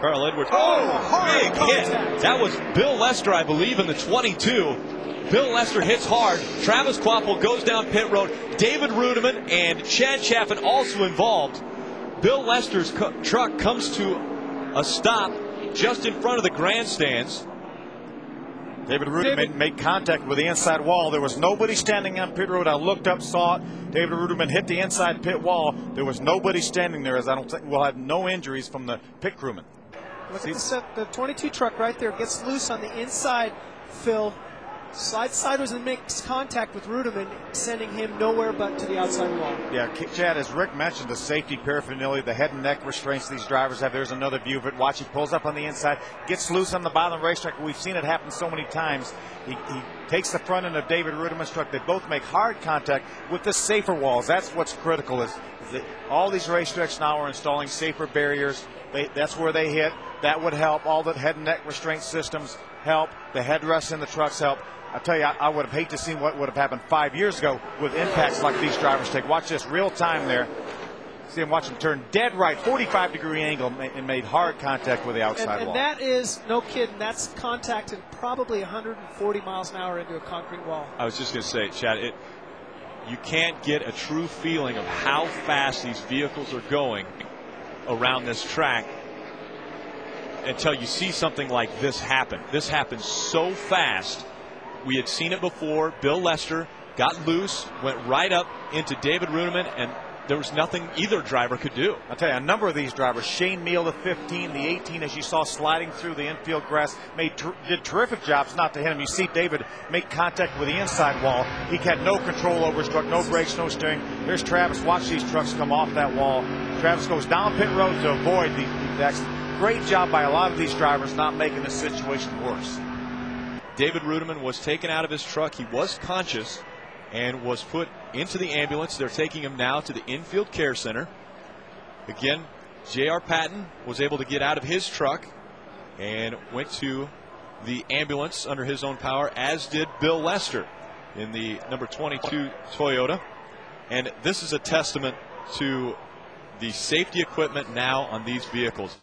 Carl Edwards. Oh, oh big hit. That was Bill Lester, I believe, in the 22. Bill Lester hits hard. Travis Kvapil goes down pit road. David Reutimann and Chad Chaffin also involved. Bill Lester's co- truck comes to a stop just in front of the grandstands. David Reutimann David- made contact with the inside wall. There was nobody standing on pit road. I looked up, saw it. David Reutimann hit the inside pit wall. There was nobody standing there, as I don't think we'll have no injuries from the pit crewman. Look at the set. The 22 truck right there gets loose on the inside. Phil slides sideways in mixed contact with Reutimann, sending him nowhere but to the outside wall. Yeah, Chad, as Rick mentioned, the safety paraphernalia, the head and neck restraints these drivers have. There's another view of it. Watch, he pulls up on the inside, gets loose on the bottom of the racetrack. We've seen it happen so many times. He, he takes the front end of David Reutimann's truck. They both make hard contact with the safer walls. That's what's critical. Is, is that all these racetracks now are installing safer barriers. They, that's where they hit. That would help. All the head and neck restraint systems help. The headrests in the trucks help. I tell you, I, I would have hated to see what would have happened five years ago with impacts like these drivers take. Watch this real time there. See him watch him turn dead right, 45 degree angle, and made hard contact with the And, outside and wall. that is no kidding. That's contacted probably 140 miles an hour into a concrete wall. I was just going to say, Chad, it, you can't get a true feeling of how fast these vehicles are going around this track until you see something like this happen. This happened so fast. We had seen it before. Bill Lester got loose, went right up into David Reutimann, and there was nothing either driver could do. I'll tell you, a number of these drivers, Shane Hmiel, the 15, the 18, as you saw sliding through the infield grass, made did terrific jobs not to hit him. You see David make contact with the inside wall. He had no control over his truck, no brakes, no steering. There's Travis. Watch these trucks come off that wall. Travis goes down pit road to avoid the, the accident. Great job by a lot of these drivers not making the situation worse. David Reutimann was taken out of his truck. He was conscious and was put into the ambulance. They're taking him now to the infield care center. Again, J.R. Patton was able to get out of his truck and went to the ambulance under his own power, as did Bill Lester in the number 22 Toyota. And this is a testament to the safety equipment now on these vehicles.